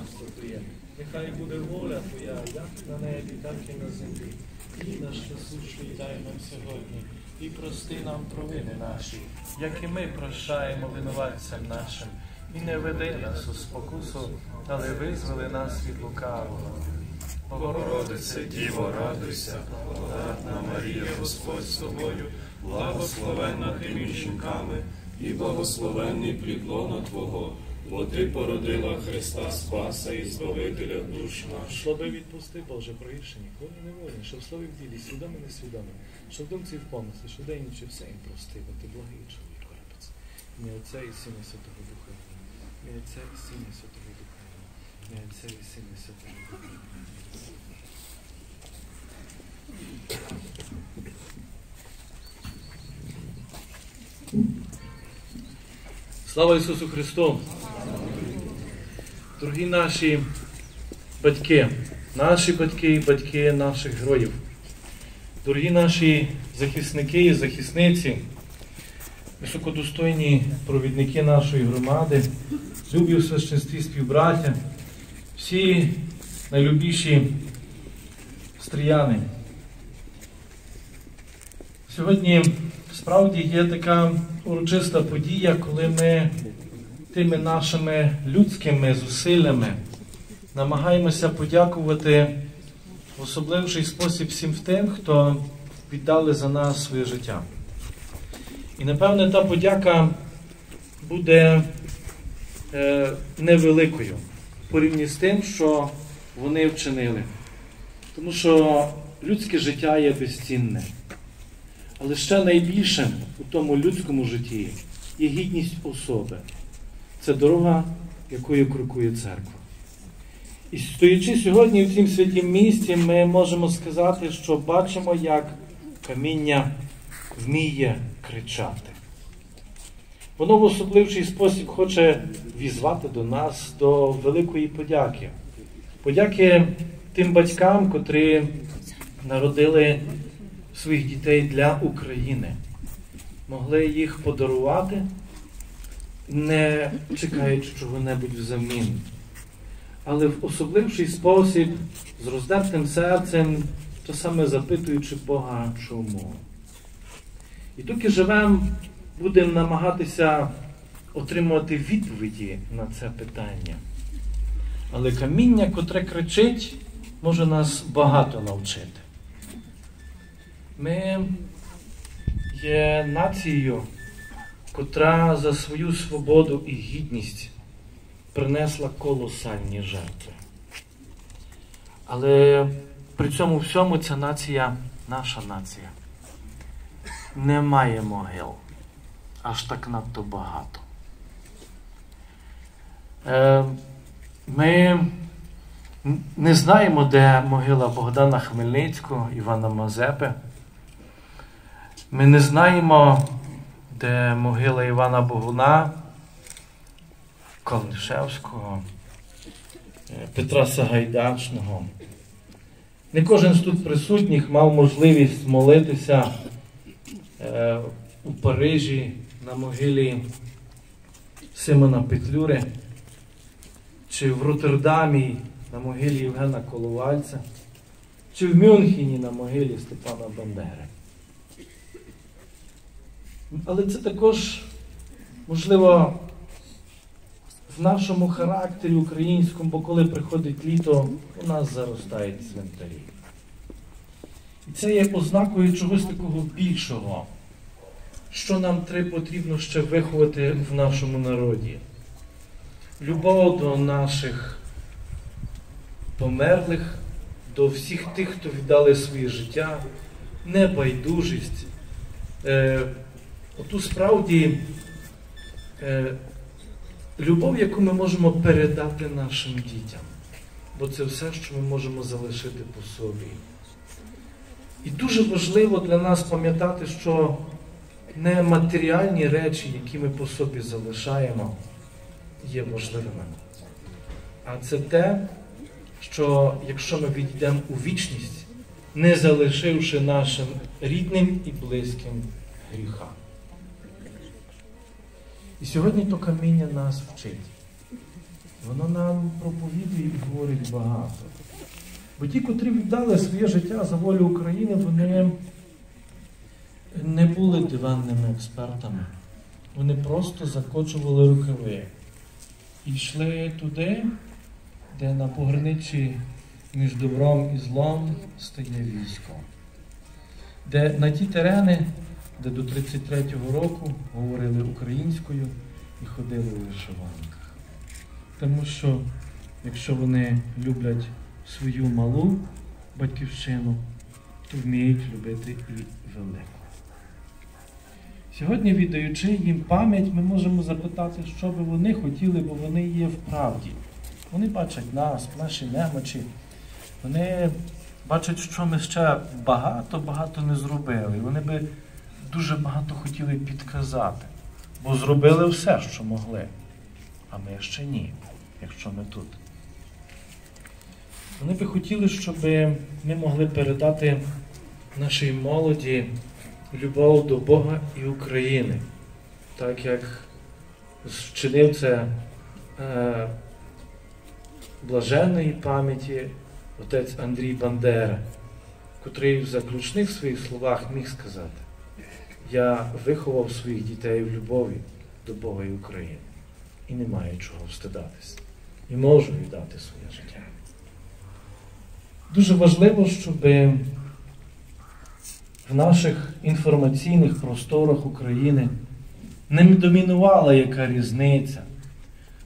царство. Нехай буде воля Твоя, як на небі, так і на землі. І наш насущний дай нам сьогодні, і прости нам провини наші, як і ми прощаємо винуватцям нашим. І не веди нас у спокусу, але визволи нас від лукавого. Богородице, Діво, радуйся, благодатна Марія, Господь з тобою, благословенна ти жінками, і благословенний плід лона Твого, бо ти породила Христа Спаса і Збавителя душ наших. Слаби відпусти, Боже, проїшені, коли невольні, що в слові в ділі, свідомо не свідомо, що в думці і в помислі, що день чи все їм прости, бо ти благий чоловік, Отець. Ім'я Отця і Сина Святого Духа. Ім'я Отця і Сина Святого Духа. Ім'я Отця і Сина Святого Духа. Слава Ісусу Христу! Дорогі наші батьки, наші батьки і батьки наших героїв, дорогі наші захисники і захисниці, високодостойні провідники нашої громади, любі у священстві співбраття, всі найлюбіші стріяни. Сьогодні справді є така урочиста подія, коли ми тими нашими людськими зусиллями намагаємося подякувати в особливший спосіб всім тим, хто віддали за нас своє життя. І напевне та подяка буде е, невеликою порівні з тим, що вони вчинили. Тому що людське життя є безцінне. Але ще найбільшим у тому людському житті є гідність особи. Це дорога, якою крокує церква. І стоячи сьогодні в цім святім місці, ми можемо сказати, що бачимо, як каміння вміє кричати. Воно в особливий спосіб хоче візвати до нас до великої подяки. Подяки тим батькам, котрі народили своїх дітей для України, могли їх подарувати, не чекаючи чого-небудь взамін. Але в особливший спосіб, з роздертим серцем, часами запитуючи Бога чому. І доки живемо, будемо намагатися отримувати відповіді на це питання. Але каміння, котре кричить, може нас багато навчити. Ми є нацією, котра за свою свободу і гідність принесла колосальні жертви. Але при цьому всьому ця нація, наша нація, не має могил аж так надто багато. Е, Ми не знаємо, де могила Богдана Хмельницького, Івана Мазепи. Ми не знаємо, де могила Івана Богуна, Колнишевського, Петра Сагайдачного. Не кожен з тут присутніх мав можливість молитися е, у Парижі на могилі Симона Петлюри, чи в Роттердамі на могилі Євгена Коловальця, чи в Мюнхені на могилі Степана Бандери. Але це також, можливо, в нашому характері українському, бо коли приходить літо, у нас заростають цвинтарі. І це є ознакою чогось такого більшого, що нам потрібно ще виховати в нашому народі. Любов до наших померлих, до всіх тих, хто віддали своє життя, небайдужість. Оту справді е, любов, яку ми можемо передати нашим дітям. Бо це все, що ми можемо залишити по собі. І дуже важливо для нас пам'ятати, що не матеріальні речі, які ми по собі залишаємо, є важливими. А це те, що якщо ми відійдемо у вічність, не залишивши нашим рідним і близьким гріха. І сьогодні то каміння нас вчить. воно нам проповідує і говорить багато. Бо ті, котрі віддали своє життя за волю України, вони не були диванними експертами. Вони просто закочували рукави і йшли туди, де на пограничі між добром і злом стає військо. Де на ті терени, де до 33-го року говорили українською і ходили у вишиванках. Тому що, якщо вони люблять свою малу батьківщину, то вміють любити і велику. Сьогодні, віддаючи їм пам'ять, ми можемо запитати, що би вони хотіли, бо вони є в правді. Вони бачать нас, наші немочі. Вони бачать, що ми ще багато-багато не зробили. Вони би дуже багато хотіли підказати, бо зробили все, що могли. А ми ще ні, якщо ми тут. Вони би хотіли, щоб ми могли передати нашій молоді любов до Бога і України, так як вчинив це е, блаженної пам'яті отець Андрій Бандера, котрий в заключних своїх словах міг сказати: Я виховав своїх дітей в любові до Бога і України і не маю чого встидатися. І можу віддати своє життя. Дуже важливо, щоб в наших інформаційних просторах України не домінувала яка різниця,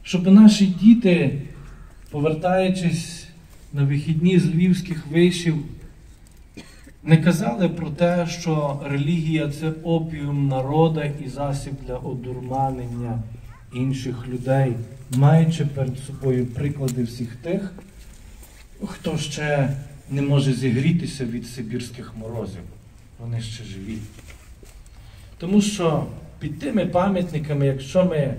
щоб наші діти, повертаючись на вихідні з львівських вишів, не казали про те, що релігія це опіум народа і засіб для одурманення інших людей, маючи перед собою приклади всіх тих, хто ще не може зігрітися від сибірських морозів. Вони ще живі. Тому що під тими пам'ятниками, якщо ми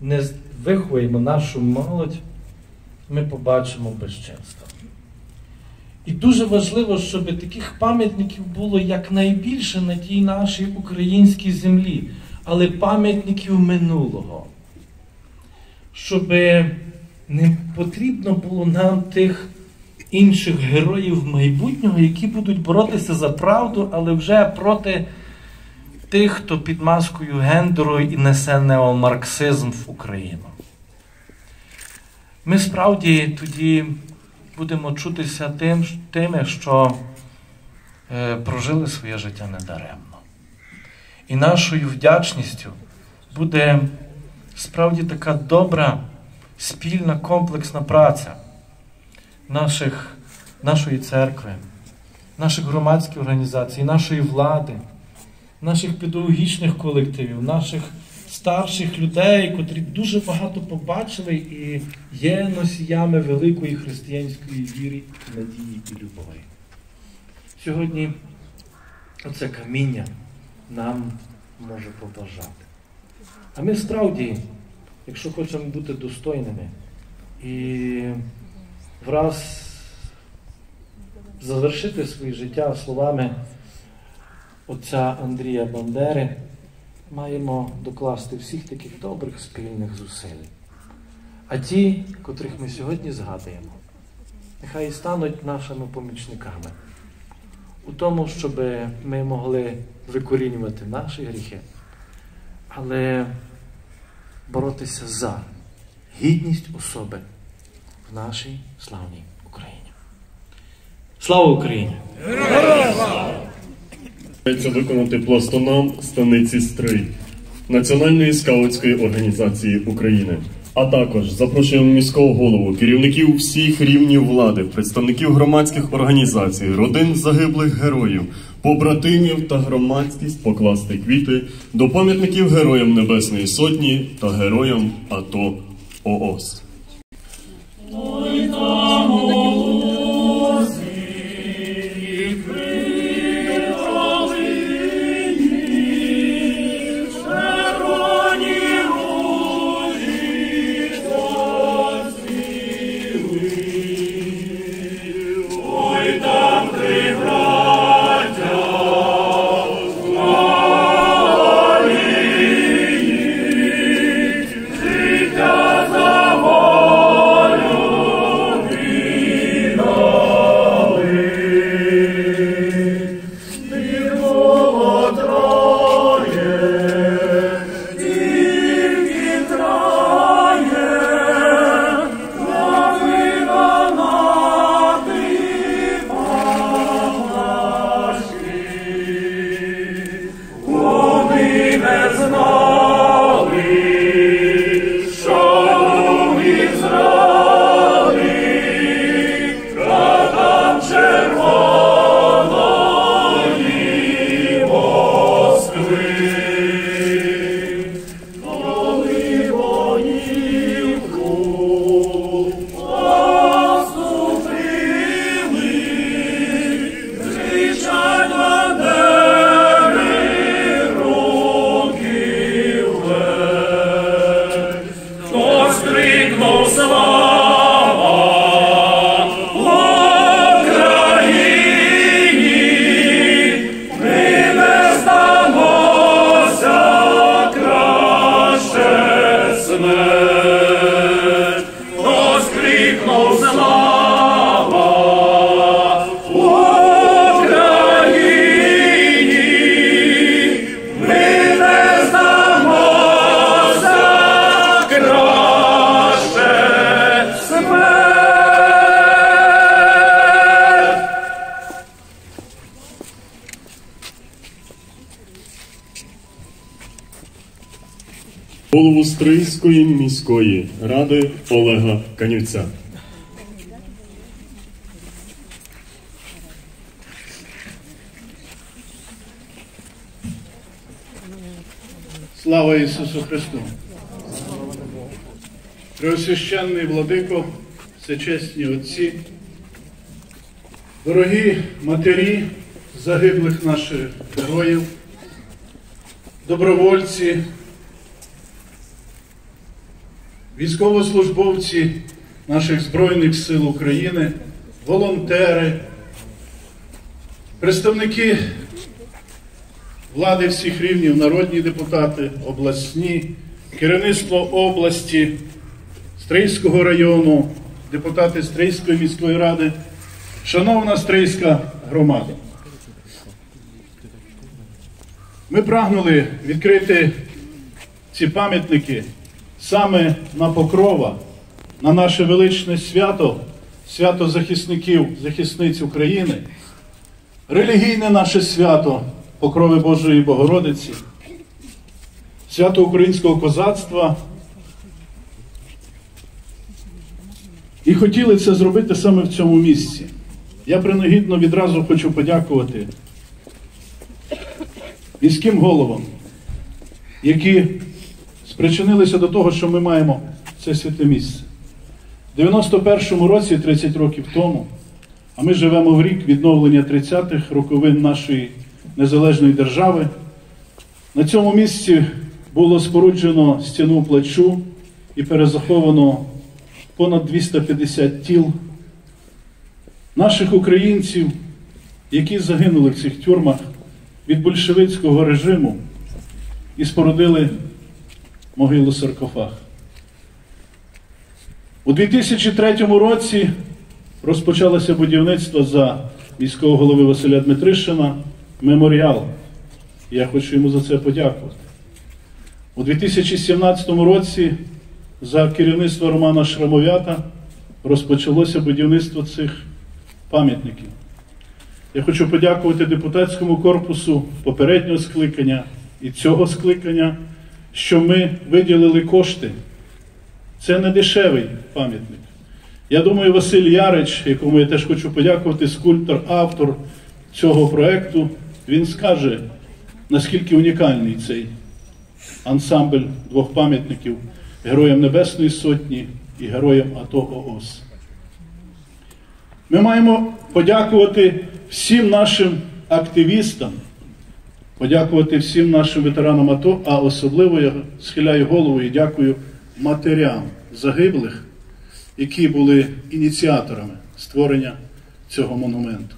не виховуємо нашу молодь, ми побачимо безчинство. І дуже важливо, щоб таких пам'ятників було якнайбільше на тій нашій українській землі, але пам'ятників минулого. Щоб не потрібно було нам тих інших героїв майбутнього, які будуть боротися за правду, але вже проти тих, хто під маскою гендеру і несе неомарксизм в Україну. Ми справді тоді будемо чутися тим, тими, що е, прожили своє життя недаремно. І нашою вдячністю буде справді така добра, спільна комплексна праця наших, нашої церкви, наших громадських організацій, нашої влади, наших педагогічних колективів, наших старших людей, котрі дуже багато побачили і є носіями великої християнської віри, надії і любові. Сьогодні оце каміння нам може побажати. А ми справді, якщо хочемо бути достойними і враз завершити своє життя словами отця Андрія Бандери, маємо докласти всіх таких добрих спільних зусиль. А ті, котрих ми сьогодні згадуємо, нехай стануть нашими помічниками у тому, щоб ми могли викорінювати наші гріхи, але боротися за гідність особи в нашій славній Україні. Слава Україні! Мається виконати пластунам станиці Стрий Національної скаутської організації України. А також запрошуємо міського голову, керівників всіх рівнів влади, представників громадських організацій, родин загиблих героїв, побратимів та громадськість покласти квіти до пам'ятників героям Небесної Сотні та героям АТО ООС. Олега Канівця. Слава Ісусу Христу! Преосвященний владико, всечесні отці, дорогі матері загиблих наших героїв, добровольці, військовослужбовці наших Збройних сил України, волонтери, представники влади всіх рівнів, народні депутати, обласні, керівництво області, Стрийського району, депутати Стрийської міської ради, шановна Стрийська громада. Ми прагнули відкрити ці пам'ятники саме на Покрова, на наше величне свято, свято захисників, захисниць України, релігійне наше свято Покрови Божої Богородиці, свято українського козацтва. І хотіли це зробити саме в цьому місці. Я принагідно відразу хочу подякувати міським головам, які спричинилися до того, що ми маємо це святе місце. У 91-му році, 30 років тому, а ми живемо в рік відновлення 30-х роковин нашої незалежної держави. На цьому місці було споруджено стіну плачу і перезаховано понад 250 тіл наших українців, які загинули в цих тюрмах від большевицького режиму і спорудили могилу саркофаг. У 2003 році розпочалося будівництво за міського голови Василя Дмитришина меморіал. Я хочу йому за це подякувати. У 2017 році за керівництва Романа Шрамовята розпочалося будівництво цих пам'ятників. Я хочу подякувати депутатському корпусу попереднього скликання і цього скликання, що ми виділили кошти. Це не дешевий пам'ятник. Я думаю, Василь Ярич, якому я теж хочу подякувати, скульптор, автор цього проєкту, він скаже, наскільки унікальний цей ансамбль двох пам'ятників Героям Небесної Сотні і Героям АТО ООС. Ми маємо подякувати всім нашим активістам, подякувати всім нашим ветеранам АТО, а особливо я схиляю голову і дякую матерям загиблих, які були ініціаторами створення цього монументу.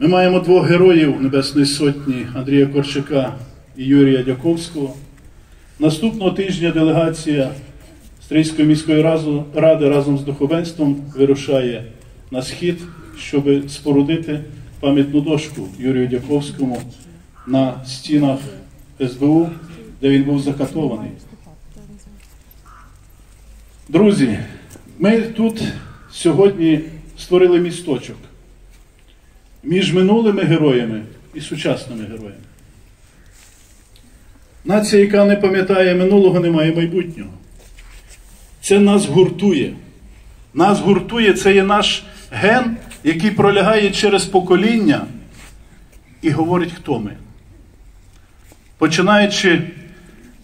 Ми маємо двох героїв Небесної Сотні Андрія Корчака і Юрія Дяковського. Наступного тижня делегація Стрийської міської ради разом з духовенством вирушає на схід, щоб спорудити пам'ятну дошку Юрію Дяковському на стінах СБУ, де він був закатований. Друзі, ми тут сьогодні створили місточок між минулими героями і сучасними героями. Нація, яка не пам'ятає минулого, не має майбутнього. Це нас гуртує. Нас гуртує, це є наш ген, який пролягає через покоління і говорить, хто ми. Починаючи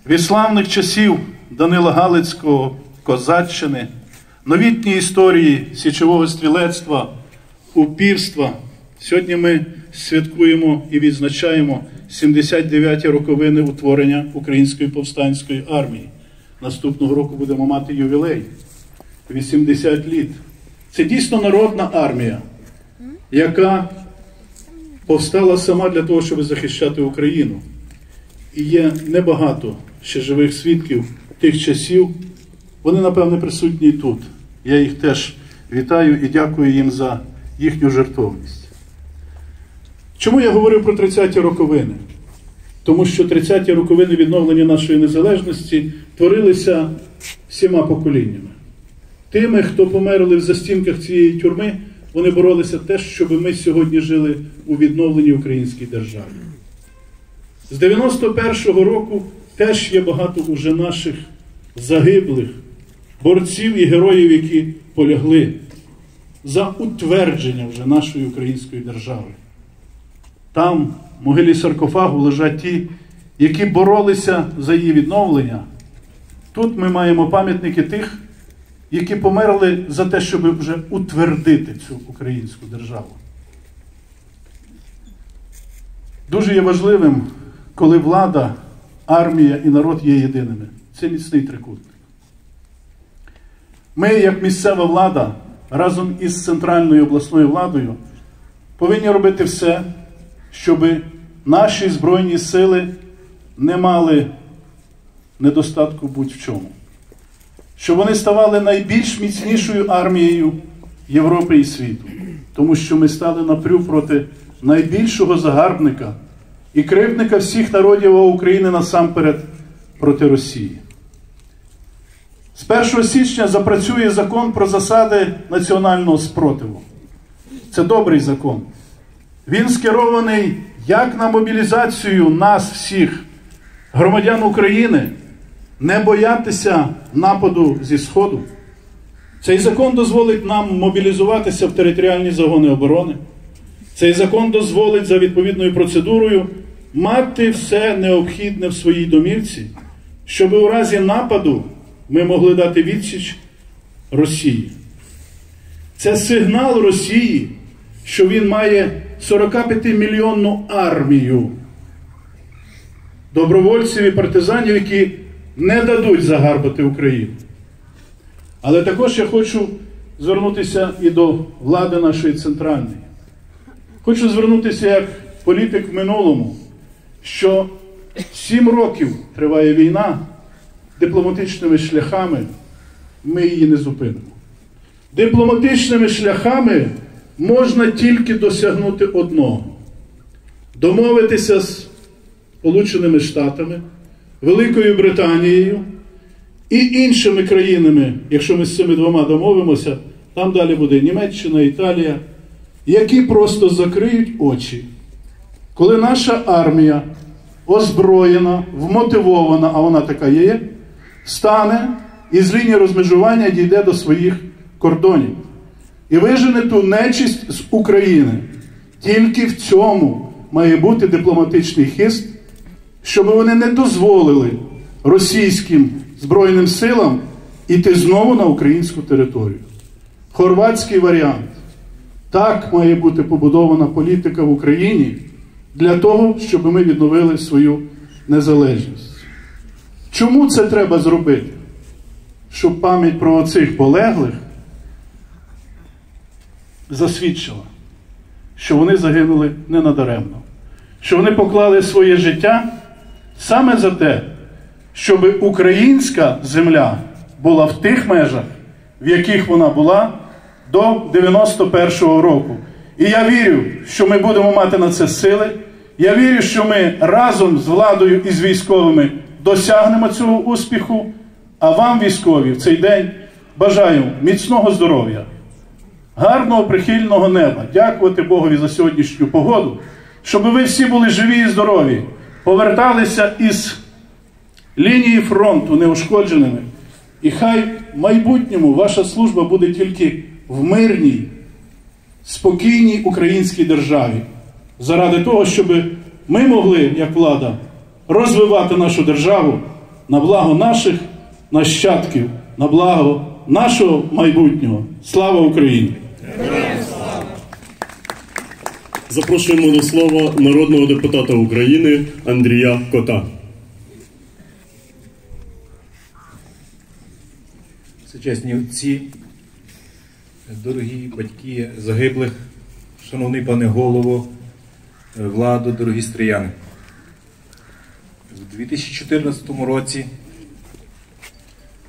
від славних часів Данила Галицького, Козаччини, новітні історії січового стрілецтва, упівства. Сьогодні ми святкуємо і відзначаємо 79-ті роковини утворення Української повстанської армії. Наступного року будемо мати ювілей 80 літ. Це дійсно народна армія, яка повстала сама для того, щоб захищати Україну. І є небагато ще живих свідків тих часів. Вони, напевне, присутні і тут. Я їх теж вітаю і дякую їм за їхню жертовність. Чому я говорю про 30-ті роковини? Тому що 30-ті роковини відновлення нашої незалежності творилися всіма поколіннями. Тими, хто померли в застінках цієї тюрми, вони боролися теж, щоб ми сьогодні жили у відновленій українській державі. З 91-го року теж є багато уже наших загиблих борців і героїв, які полягли за утвердження вже нашої української держави. Там, в могилі саркофагу, лежать ті, які боролися за її відновлення. Тут ми маємо пам'ятники тих, які померли за те, щоб вже утвердити цю українську державу. Дуже є важливим, коли влада, армія і народ є єдиними. Це міцний трикутник. Ми, як місцева влада, разом із центральною обласною владою, повинні робити все, щоб наші Збройні сили не мали недостатку будь-в чому. Щоб вони ставали найбільш міцнішою армією Європи і світу, тому що ми стали напрю проти найбільшого загарбника і кривдника всіх народів України насамперед проти Росії. З 1 січня запрацює закон про засади національного спротиву. Це добрий закон. Він скерований як на мобілізацію нас, всіх, громадян України, не боятися нападу зі Сходу. Цей закон дозволить нам мобілізуватися в територіальні загони оборони. Цей закон дозволить за відповідною процедурою мати все необхідне в своїй домівці, щоб у разі нападу ми могли дати відсіч Росії. Це сигнал Росії, що він має 45-мільйонну армію добровольців і партизанів, які не дадуть загарбати Україну. Але також я хочу звернутися і до влади нашої центральної. Хочу звернутися як політик в минулому, що сім років триває війна дипломатичними шляхами, ми її не зупинимо. Дипломатичними шляхами можна тільки досягнути одного: домовитися з Сполученими Штатами, Великою Британією і іншими країнами, якщо ми з цими двома домовимося, там далі буде Німеччина, Італія, які просто закриють очі, коли наша армія озброєна, вмотивована, а вона така є, стане і з лінії розмежування дійде до своїх кордонів. І вижене ту нечисть з України. Тільки в цьому має бути дипломатичний хист, щоб вони не дозволили російським Збройним силам іти знову на українську територію. Хорватський варіант. Так має бути побудована політика в Україні для того, щоб ми відновили свою незалежність. Чому це треба зробити? Щоб пам'ять про оцих полеглих засвідчила, що вони загинули не надаремно, що вони поклали своє життя саме за те, щоб українська земля була в тих межах, в яких вона була до 91-го року. І я вірю, що ми будемо мати на це сили. Я вірю, що ми разом з владою і з військовими досягнемо цього успіху. А вам, військові, в цей день бажаю міцного здоров'я, гарного прихильного неба, дякувати Богові за сьогоднішню погоду, щоб ви всі були живі і здорові, поверталися із лінії фронту неушкодженими. І хай в майбутньому ваша служба буде тільки в мирній, спокійній українській державі, заради того, щоб ми могли, як влада, розвивати нашу державу на благо наших нащадків, на благо нашого майбутнього. Слава Україні! Запрошуємо до слова народного депутата України Андрія Кота. Сучасні отці, дорогі батьки загиблих, шановний пане голово, владу, дорогі стріяни. У 2014 році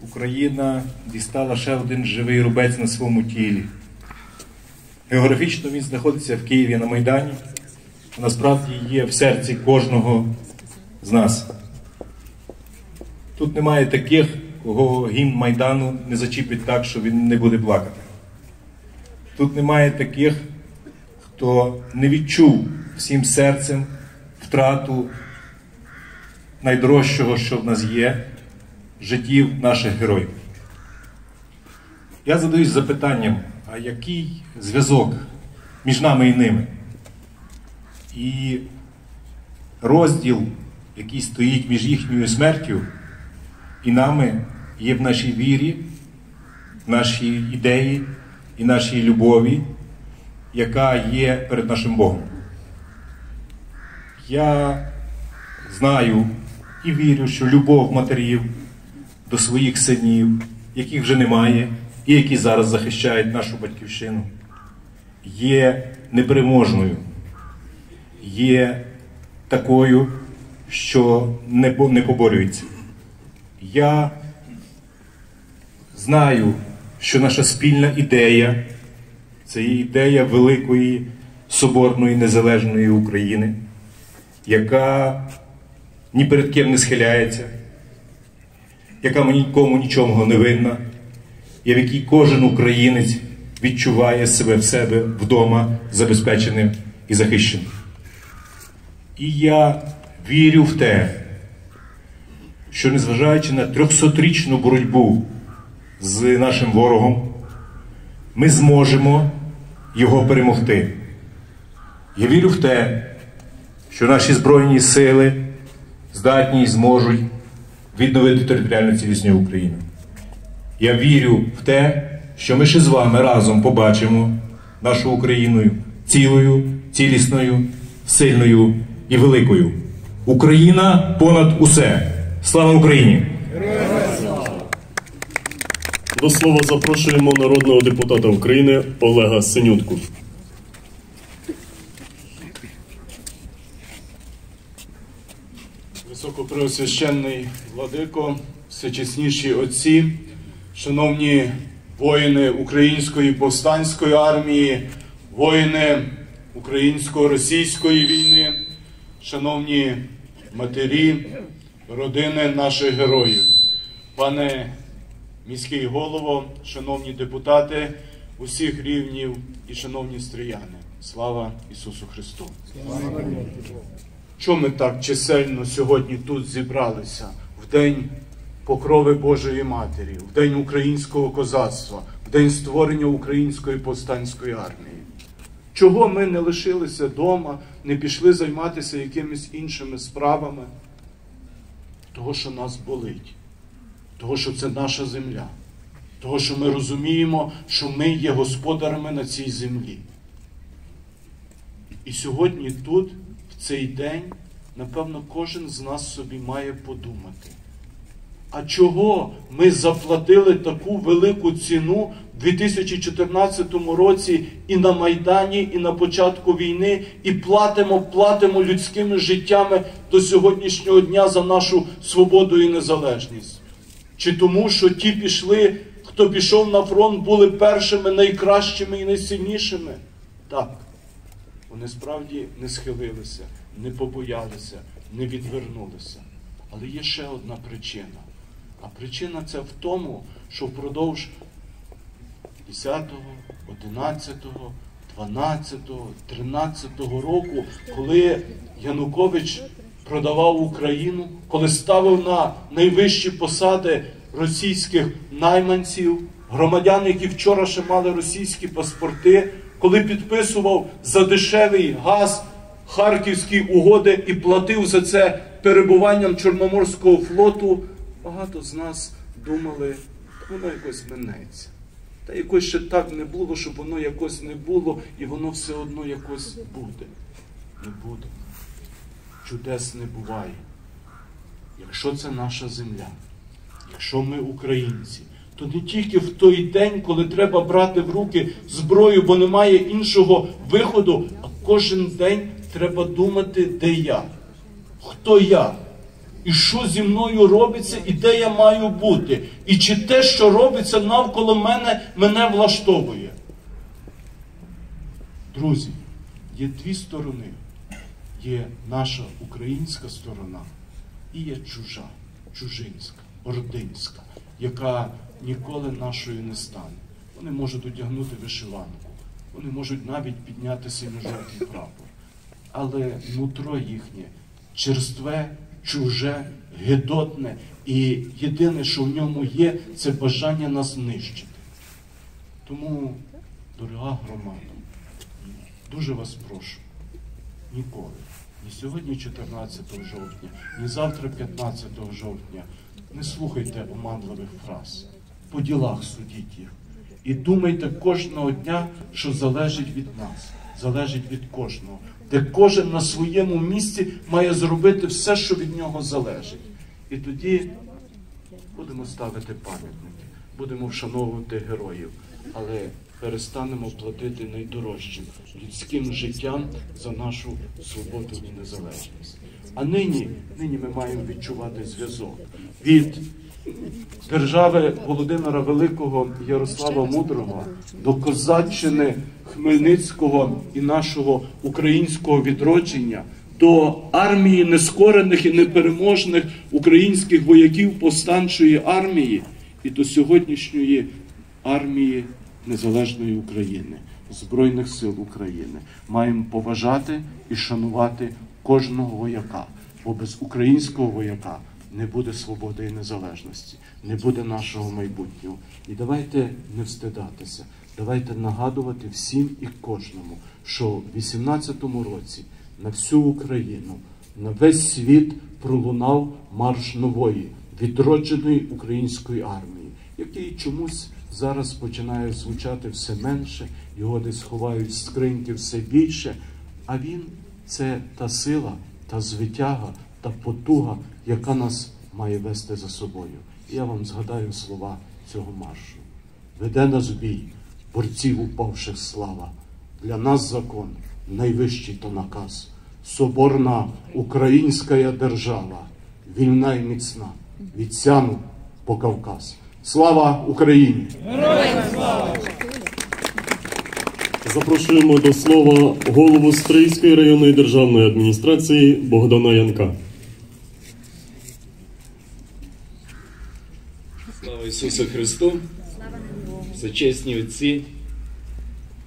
Україна дістала ще один живий рубець на своєму тілі. Географічно він знаходиться в Києві на Майдані, насправді є в серці кожного з нас. Тут немає таких, кого гімн Майдану не зачіпить так, що він не буде плакати. Тут немає таких, хто не відчув всім серцем втрату найдорожчого, що в нас є, життів наших героїв. Я задаюсь запитанням, а який зв'язок між нами і ними? І розділ, який стоїть між їхньою смертю і нами, є в нашій вірі, в нашій ідеї і нашій любові, яка є перед нашим Богом. Я знаю і вірю, що любов матерів до своїх синів, яких вже немає, і які зараз захищають нашу батьківщину, є непереможною, є такою, що не по- поборюється. Я знаю, що наша спільна ідея це є ідея великої соборної незалежної України, яка ні перед ким не схиляється, яка нікому нічого не винна, в якій кожен українець відчуває себе в себе вдома забезпеченим і захищеним. І я вірю в те, що незважаючи на трьохсотрічну боротьбу з нашим ворогом, ми зможемо його перемогти. Я вірю в те, що наші Збройні сили здатні і зможуть відновити територіальну цілісність України. Я вірю в те, що ми ще з вами разом побачимо нашу Україну цілою, цілісною, сильною і великою. Україна понад усе. Слава Україні! До слова запрошуємо народного депутата України Олега Синютку. Високопреосвященний владико, всечесніші отці, шановні воїни Української повстанської армії, воїни українсько-російської війни, шановні матері, родини наших героїв, пане міський голово, шановні депутати усіх рівнів і шановні стріяни. Слава Ісусу Христу! Чому ми так чисельно сьогодні тут зібралися в день покрови Божої Матері, в день українського козацтва, в день створення української повстанської армії? Чого ми не лишилися вдома, не пішли займатися якимись іншими справами? Того, що нас болить, того, що це наша земля, того, що ми розуміємо, що ми є господарами на цій землі. І сьогодні тут, в цей день, напевно, кожен з нас собі має подумати. А чого ми заплатили таку велику ціну в 2014 році і на Майдані, і на початку війни, і платимо, платимо людськими життями до сьогоднішнього дня за нашу свободу і незалежність? Чи тому, що ті пішли, хто пішов на фронт, були першими, найкращими і найсильнішими? Так. Вони справді не схилилися, не побоялися, не відвернулися. Але є ще одна причина. А причина це в тому, що впродовж 10, 11, 12, 13 року, коли Янукович продавав Україну, коли ставив на найвищі посади російських найманців, громадян, які вчора ще мали російські паспорти, коли підписував за дешевий газ харківські угоди і платив за це перебуванням Чорноморського флоту, багато з нас думали, воно якось минеться. Та якось ще так не було, щоб воно якось не було, і воно все одно якось буде. Не буде. Чудес не буває. Якщо це наша земля, якщо ми українці, то не тільки в той день, коли треба брати в руки зброю, бо немає іншого виходу, а кожен день треба думати, де я, хто я, і що зі мною робиться, і де я маю бути, і чи те, що робиться навколо мене, мене влаштовує. Друзі, є дві сторони. Є наша українська сторона і є чужа, чужинська, ординська, яка ніколи нашою не стане. Вони можуть одягнути вишиванку, вони можуть навіть підняти синьо-жовтий прапор. Але нутро їхнє черстве чуже, гидотне. І єдине, що в ньому є, це бажання нас знищити. Тому, дорога громада, дуже вас прошу, ніколи, ні сьогодні 14 жовтня, ні завтра 15 жовтня, не слухайте оманливих фраз. По ділах судіть їх. І думайте кожного дня, що залежить від нас, залежить від кожного, де кожен на своєму місці має зробити все, що від нього залежить. І тоді будемо ставити пам'ятники, будемо вшановувати героїв, але перестанемо платити найдорожчим людським життям за нашу свободу і незалежність. А нині, нині ми маємо відчувати зв'язок від держави Володимира Великого Ярослава Мудрого до Козаччини Хмельницького і нашого українського відродження, до армії нескорених і непереможних українських вояків повстанчої армії і до сьогоднішньої армії Незалежної України, Збройних сил України. Маємо поважати і шанувати кожного вояка, бо без українського вояка не буде свободи і незалежності, не буде нашого майбутнього. І давайте не встидатися, давайте нагадувати всім і кожному, що в 18-му році на всю Україну, на весь світ пролунав марш нової, відродженої української армії, який чомусь зараз починає звучати все менше, його десь ховають в скриньки все більше. А він це та сила, та звитяга, та потуга, яка нас має вести за собою. І я вам згадаю слова цього маршу. Веде нас бій, борців упавших слава. Для нас закон найвищий то наказ. Соборна українська держава, вільна і міцна, від Сяну по Кавказ. Слава Україні! Запрошуємо до слова голову Стрийської районної державної адміністрації Богдана Янка. Слава Ісусу Христу! Сочесні отці,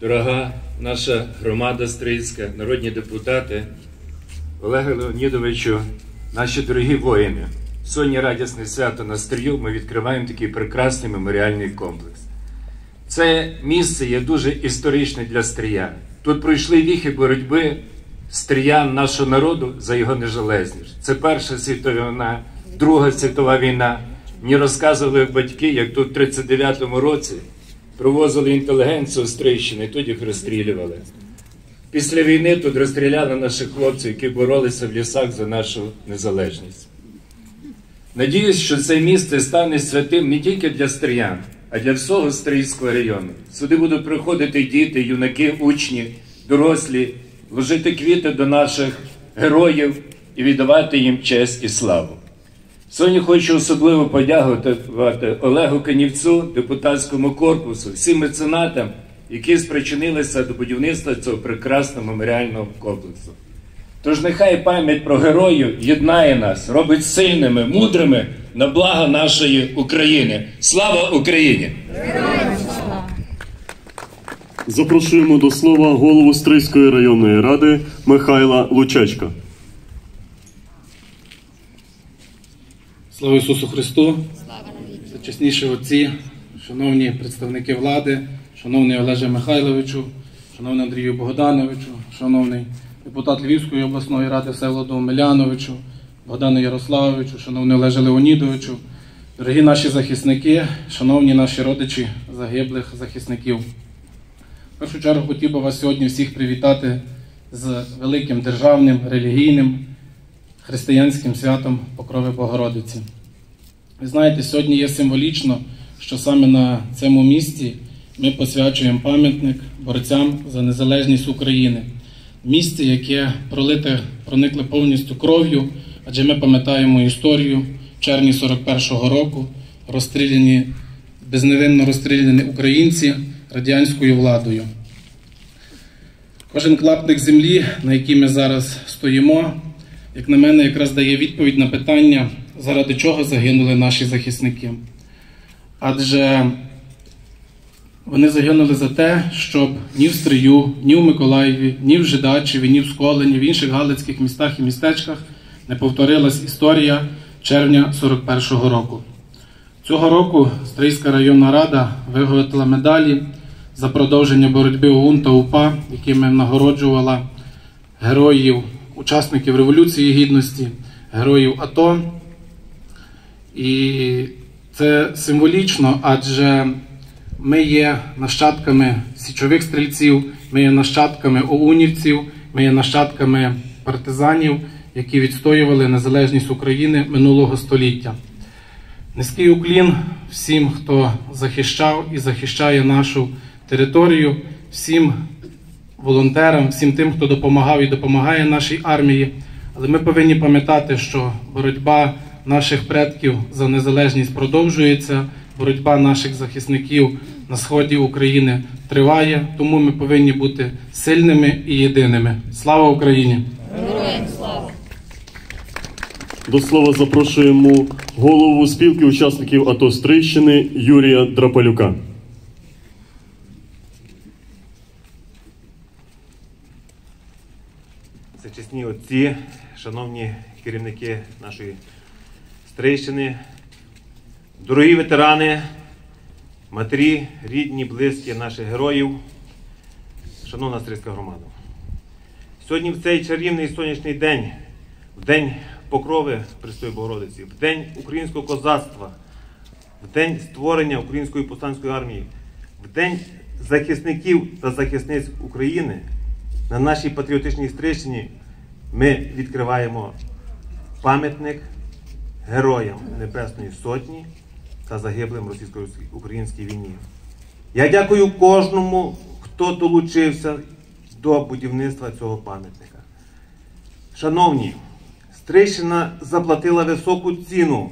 дорога наша громада стрийська, народні депутати, Олеге Леонідовичу, наші дорогі воїни. Сьогодні радісне свято на Стрію ми відкриваємо такий прекрасний меморіальний комплекс. Це місце є дуже історичне для Стрия. Тут пройшли віхи боротьби стріян нашого народу за його незалежність. Це Перша світова війна, Друга світова війна. Мені розказували батьки, як тут в 39-му році привозили інтелігенцію з Трищини, тут їх розстрілювали. Після війни тут розстріляли наших хлопців, які боролися в лісах за нашу незалежність. Надіюсь, що це місце стане святим не тільки для стріян, а для всього Стрийського району. Сюди будуть приходити діти, юнаки, учні, дорослі, вложити квіти до наших героїв і віддавати їм честь і славу. Сьогодні хочу особливо подякувати Олегу Канівцю, депутатському корпусу, всім меценатам, які спричинилися до будівництва цього прекрасного меморіального комплексу. Тож нехай пам'ять про героїв єднає нас, робить сильними, мудрими на благо нашої України. Слава Україні! Запрошуємо до слова голову Стрийської районної ради Михайла Лучечка. Слава Ісусу Христу! Чесніші отці, шановні представники влади, шановний Олеже Михайловичу, шановний Андрію Богдановичу, шановний депутат Львівської обласної ради Всеволоду Омеляновичу, Богдану Ярославовичу, шановний Олеже Леонідовичу, дорогі наші захисники, шановні наші родичі загиблих захисників. В першу чергу хотів би вас сьогодні всіх привітати з великим державним, релігійним, християнським святом Покрови Богородиці. Ви знаєте, сьогодні є символічно, що саме на цьому місці ми посвячуємо пам'ятник борцям за незалежність України. Місце, яке пролите, проникле повністю кров'ю, адже ми пам'ятаємо історію червні 41-го року, розстріляні, безневинно розстріляні українці радянською владою. Кожен клаптик землі, на якій ми зараз стоїмо, як на мене, якраз дає відповідь на питання, заради чого загинули наші захисники. Адже вони загинули за те, щоб ні в Стрию, ні в Миколаєві, ні в Жидачеві, ні в Сколені, в інших галицьких містах і містечках не повторилась історія червня 41-го року. Цього року Стрийська районна рада виготовила медалі за продовження боротьби ОУН та УПА, якими нагороджувала героїв, учасників Революції Гідності, героїв АТО. І це символічно, адже ми є нащадками січових стрільців, ми є нащадками оунівців, ми є нащадками партизанів, які відстоювали незалежність України минулого століття. Низький уклін всім, хто захищав і захищає нашу територію, всім волонтерам, всім тим, хто допомагав і допомагає нашій армії. Але ми повинні пам'ятати, що боротьба наших предків за незалежність продовжується, боротьба наших захисників на сході України триває, тому ми повинні бути сильними і єдиними. Слава Україні! До слова запрошуємо голову спілки учасників АТО Стрийщини Юрія Драпалюка. Зачесні отці, шановні керівники нашої Стрийщини, дорогі ветерани, матері, рідні, близькі наших героїв, шановна стрийська громада. Сьогодні в цей чарівний сонячний день, в день покрови Престої Богородиці, в день українського козацтва, в день створення Української повстанської армії, в день захисників та захисниць України на нашій патріотичній стрищині ми відкриваємо пам'ятник героям Небесної Сотні та загиблим російсько-українській війні. Я дякую кожному, хто долучився до будівництва цього пам'ятника. Шановні, Стрийщина заплатила високу ціну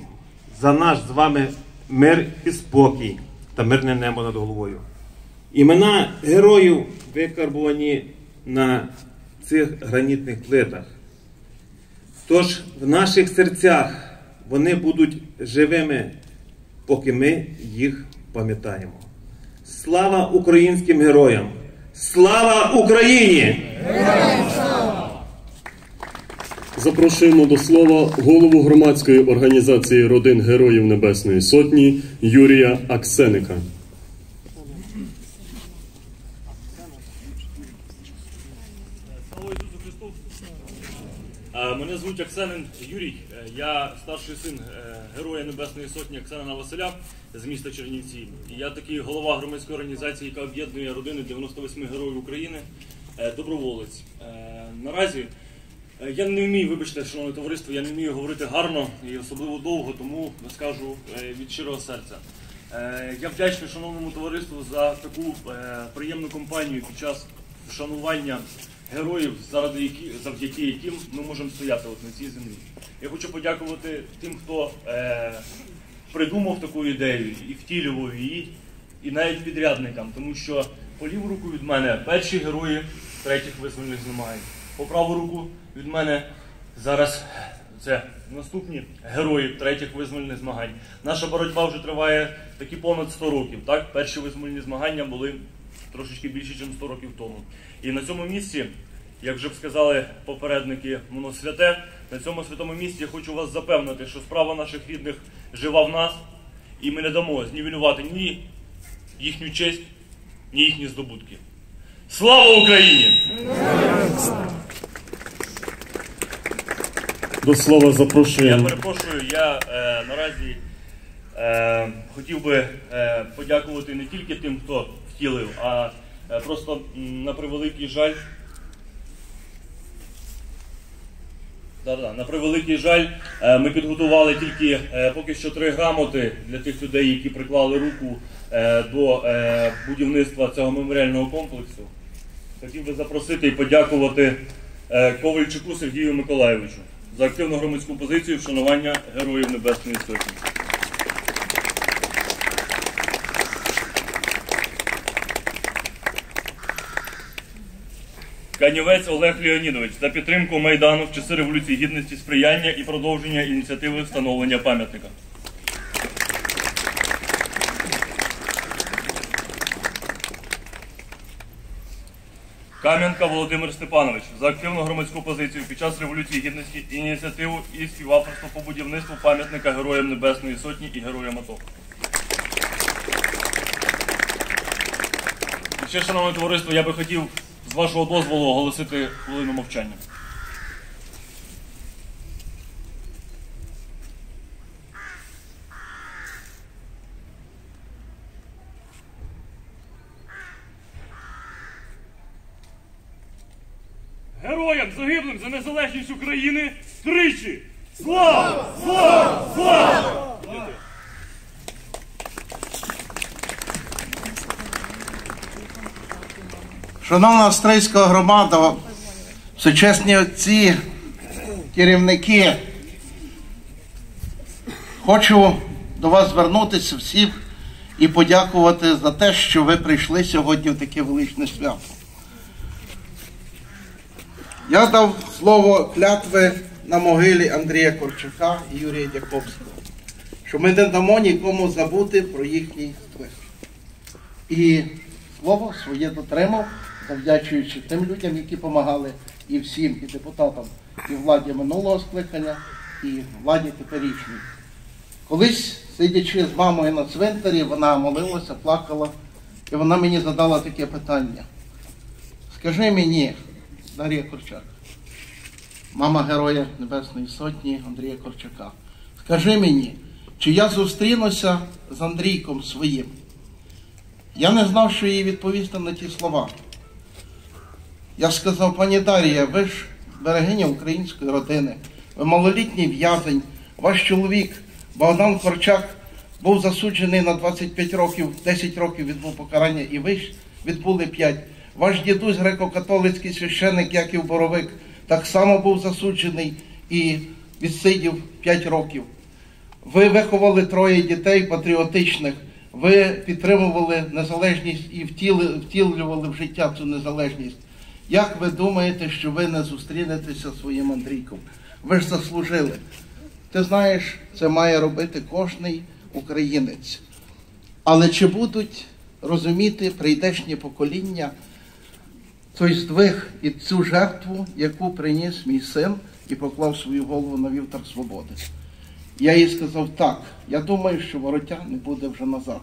за наш з вами мир і спокій та мирне небо над головою. Імена героїв викарбувані на цих гранітних плитах. Тож в наших серцях вони будуть живими, поки ми їх пам'ятаємо. Слава українським героям! Слава Україні! Запрошуємо до слова голову громадської організації родин Героїв Небесної Сотні Юрія Аксеника. Слава Ісусу Христу! Е, Мене звуть Оксанин Юрій. Е, Я старший син е, Героя Небесної Сотні Оксанина Василя з міста Чернівці. Я такий голова громадської організації, яка об'єднує родини 98 героїв України, е, доброволець. Е, Наразі е, я не вмію, вибачте, шановне товариство, я не вмію говорити гарно і особливо довго, тому скажу е, від щирого серця. Е, Я вдячний шановному товариству за таку е, приємну компанію під час вшанування героїв, заради які, завдяки яким ми можемо стояти от на цій землі. Я хочу подякувати тим, хто е, придумав таку ідею і втілював її, і навіть підрядникам, тому що по ліву руку від мене перші герої третіх визвольних змагань. По праву руку від мене зараз це наступні герої третіх визвольних змагань. Наша боротьба вже триває такі понад 100 років. Так? Перші визвольні змагання були трошечки більше, ніж 100 років тому. І на цьому місці, як вже б сказали попередники, воно святе. На цьому святому місці я хочу вас запевнити, що справа наших рідних жива в нас, і ми не дамо знівелювати ні їхню честь, ні їхні здобутки. Слава Україні! До слова Я перепрошую, я е, наразі е, хотів би е, подякувати не тільки тим, хто втілив, а е, просто на превеликий жаль. Да-да, на превеликий жаль, е, ми підготували тільки е, поки що три грамоти для тих людей, які приклали руку до будівництва цього меморіального комплексу. Хотів би запросити і подякувати Ковальчуку Сергію Миколаєвичу за активну громадську позицію вшанування Героїв Небесної Сотні. Канівець Олег Леонідович за підтримку Майдану в часи Революції Гідності, сприяння і продовження ініціативи встановлення пам'ятника. Кам'янка Володимир Степанович за активну громадську позицію під час Революції Гідності, ініціативу і співавторство по будівництву пам'ятника Героям Небесної Сотні і Героям АТО. Ще, шановне товариство, я би хотів з вашого дозволу оголосити хвилину мовчання. Героям загиблим за незалежність України тричі! Слава! Слава! Слава! Шановна австрійська громада, сучасні отці, керівники, хочу до вас звернутися всіх і подякувати за те, що ви прийшли сьогодні в таке величне свято. Я дав слово клятви на могилі Андрія Корчака і Юрія Дяковського, що ми не дамо нікому забути про їхній стрих. І слово своє дотримав, завдячуючи тим людям, які допомагали і всім, і депутатам, і владі минулого скликання, і владі теперішній. Колись, сидячи з мамою на цвинтарі, вона молилася, плакала, і вона мені задала таке питання. Скажи мені, Дар'я Корчак, мама Героя Небесної Сотні Андрія Корчака, скажи мені, чи я зустрінуся з Андрійком своїм? Я не знав, що їй відповісти на ті слова. Я сказав, пані Дар'я, ви ж берегиня української родини, ви малолітній в'язень, ваш чоловік Богдан Корчак був засуджений на 25 років, 10 років відбув покарання, і ви ж відбули 5. Ваш дідусь, греко-католицький священник Яків Боровик, так само був засуджений і відсидів 5 років. Ви виховали троє дітей патріотичних, ви підтримували незалежність і втілювали в життя цю незалежність. Як ви думаєте, що ви не зустрінетеся зі своїм Андрійком? Ви ж заслужили. Ти знаєш, це має робити кожний українець. Але чи будуть розуміти прийдешнє покоління той здвиг і цю жертву, яку приніс мій син і поклав свою голову на вівтар свободи? Я їй сказав так, я думаю, що вороття не буде вже назад.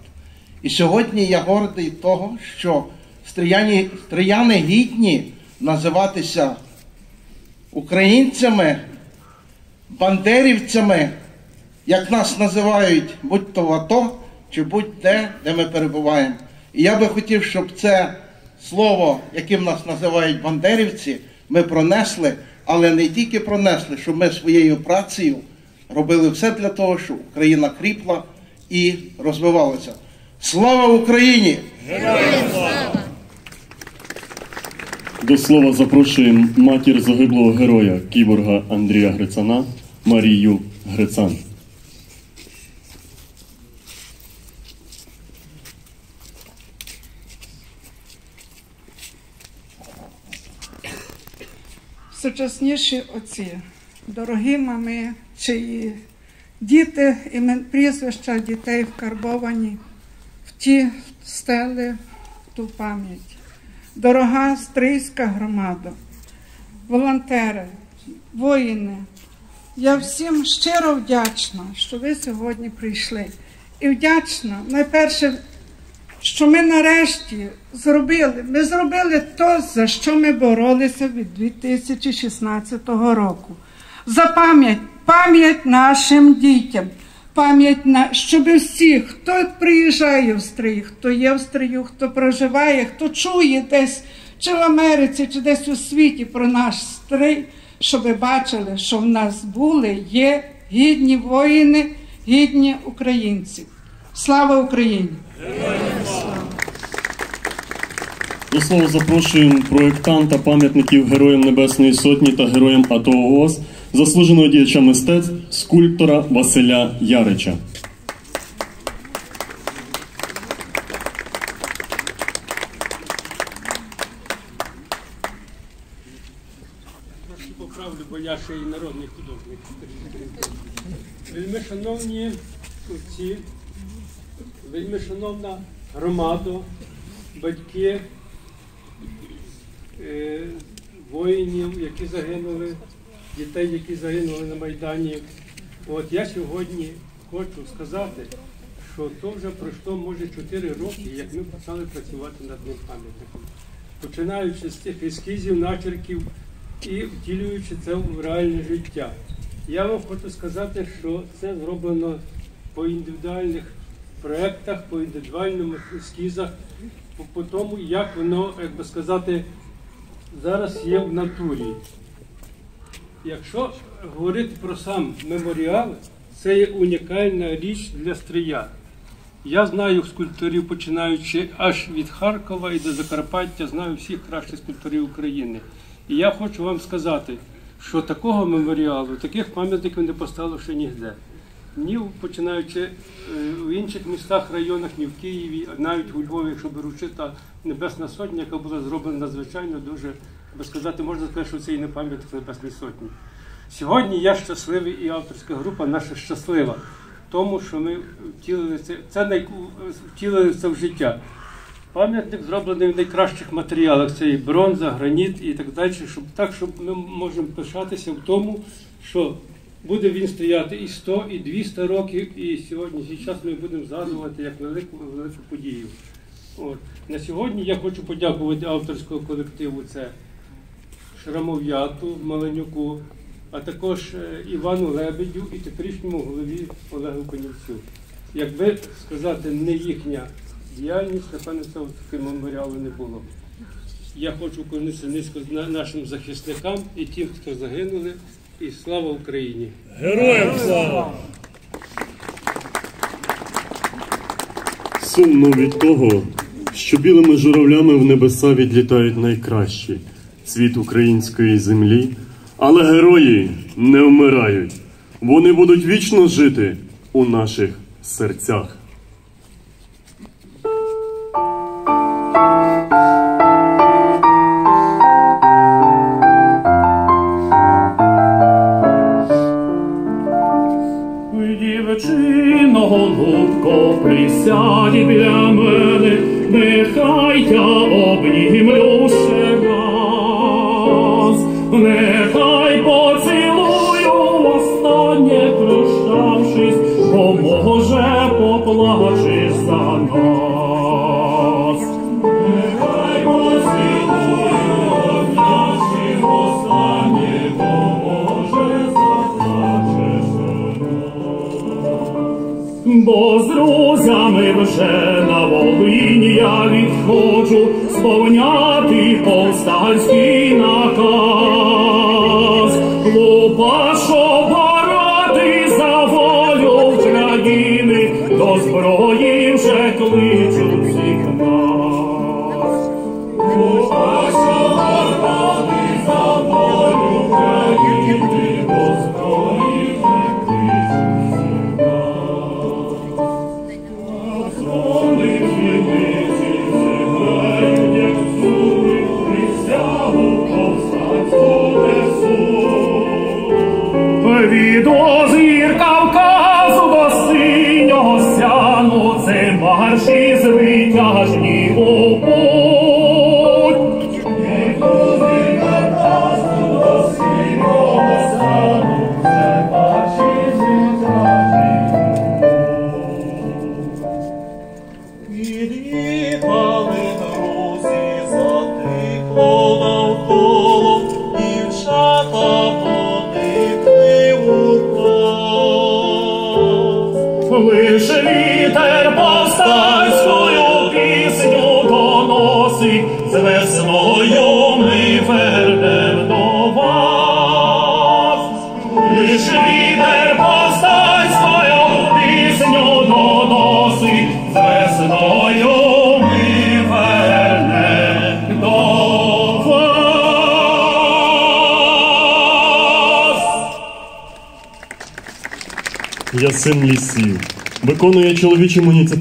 І сьогодні я гордий того, що стріяни, стріяни гідні називатися українцями, бандерівцями, як нас називають, будь то в АТО чи будь-де, де ми перебуваємо. І я би хотів, щоб це слово, яким нас називають бандерівці, ми пронесли, але не тільки пронесли, щоб ми своєю працею робили все для того, щоб Україна кріпла і розвивалася. Слава Україні! До слова запрошуємо матір загиблого героя кіборга Андрія Грицана Марію Грицан. Сучасніші отці, дорогі мами, чиї діти і прізвища дітей вкарбовані в ті стели, в ту пам'ять. Дорога стрийська громада, волонтери, воїни. Я всім щиро вдячна, що ви сьогодні прийшли. І вдячна найперше, що ми нарешті зробили. Ми зробили то, за що ми боролися від 2016 року. За пам'ять, пам'ять нашим дітям, пам'ять на щоб всі, хто приїжджає в Стрий, хто є в Стрию, хто проживає, хто чує десь чи в Америці, чи десь у світі про наш стрий, щоб бачили, що в нас були, є гідні воїни, гідні українці. Слава Україні! До слова запрошуємо проєктанта пам'ятників Героям Небесної Сотні та Героям АТО ООС, заслуженого діяча мистецтв, скульптора Василя Ярича. Поправлю, бо я ще й народний художник. Вельми шановні отці, вельми шановна громада, батьки, е, воїнів, які загинули, дітей, які загинули на Майдані. От я сьогодні хочу сказати, що то вже пройшло може 4 роки, як ми почали працювати над ним пам'ятником. Починаючи з цих ескізів, начерків і втілюючи це в реальне життя. Я вам хочу сказати, що це зроблено по індивідуальних проєктах, по індивідуальних ескізах, по тому, як воно, як би сказати, зараз є в натурі. Якщо говорити про сам меморіал, це є унікальна річ для стрия. Я знаю скульпторів, починаючи аж від Харкова і до Закарпаття, знаю всіх кращих скульпторів України. І я хочу вам сказати, що такого меморіалу, таких пам'ятників не поставило ще ніде. Ні починаючи е, в інших містах, районах, ні в Києві, навіть у Львові, якщо беручи та Небесна Сотня, яка була зроблена надзвичайно дуже, би сказати, можна сказати, що це і не пам'ятник Небесної Сотні. Сьогодні я щасливий і авторська група наша щаслива, тому що ми втілили це, це най- втілили це в життя. Пам'ятник зроблений в найкращих матеріалах. Це і бронза, граніт і так далі, щоб так, щоб ми можемо пишатися в тому, що буде він стояти і 100, і 200 років, і сьогодні час ми будемо згадувати як велику велику подію. От. На сьогодні я хочу подякувати авторського колективу. Це Шрамов'яту, Маленюку, а також е, Івану Лебедю і теперішньому голові Олегу Конівцю. Якби сказати, не їхня діяльність, напевно, цього такого меморіалу не було. Я хочу вклонитися низько нашим захисникам і тим, хто загинули. І слава Україні! Героям слава! Сумно від того, що білими журавлями в небеса відлітають найкращі цвіт української землі, але герої не вмирають. Вони будуть вічно жити у наших серцях.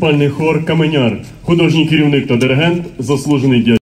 Муніципальний хор Каменяр, художній керівник та диригент, заслужений дядь.